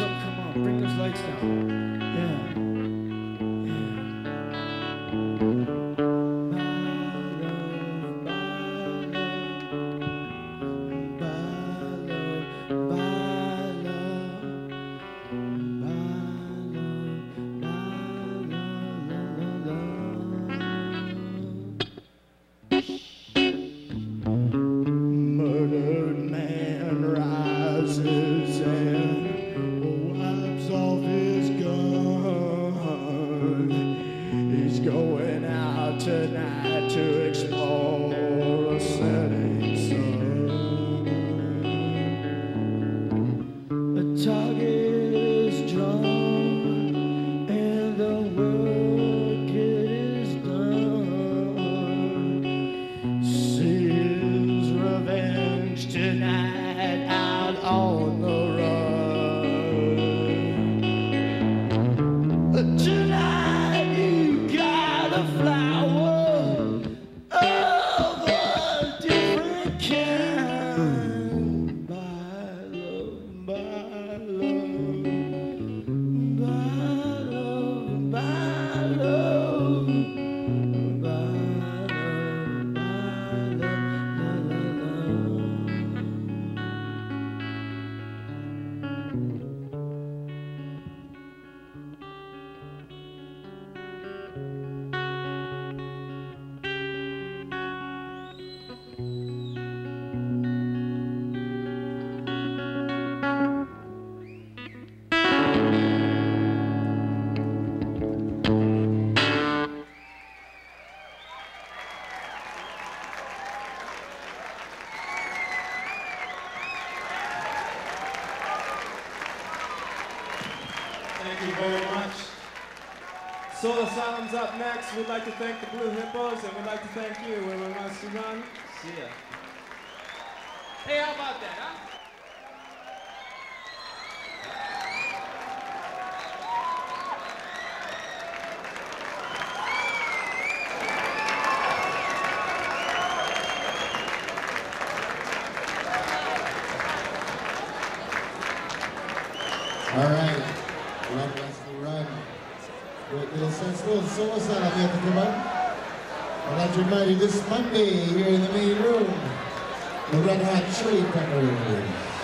lights up. Come on, bring those lights down. Yeah. Going out tonight different Thank you very much. Soul Asylum's up next. We'd like to thank the Blue Hippos, and we'd like to thank you. Whoever wants to run, see ya. Hey, how about that, huh? All right. Run, Westy, run. Great little sense. Little come on. I'd like to remind you this Monday here in the main room, the Red Hot Chili Peppers.